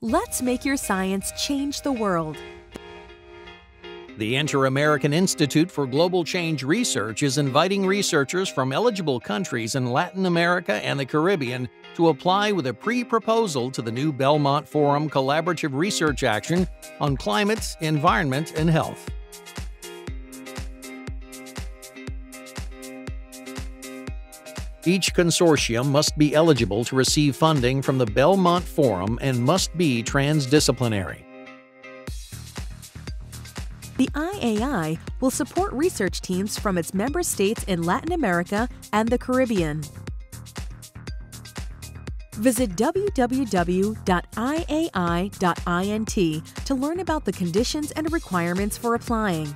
Let's make your science change the world. The Inter American Institute for Global Change Research is inviting researchers from eligible countries in Latin America and the Caribbean to apply with a pre proposal to the new Belmont Forum Collaborative Research Action on Climate, Environment, and Health. Each consortium must be eligible to receive funding from the Belmont Forum and must be transdisciplinary. The IAI will support research teams from its member states in Latin America and the Caribbean. Visit www.iai.int to learn about the conditions and requirements for applying.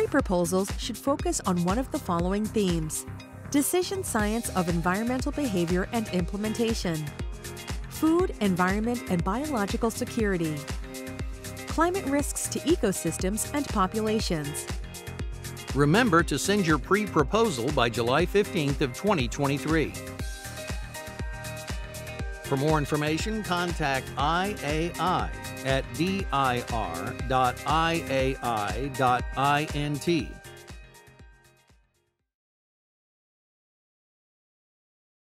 Pre-proposals should focus on one of the following themes Decision Science of Environmental Behavior and Implementation, Food, Environment, and Biological Security, Climate Risks to Ecosystems and Populations. Remember to send your pre-proposal by July 15th of 2023. For more information, contact IAI at dir.iai.int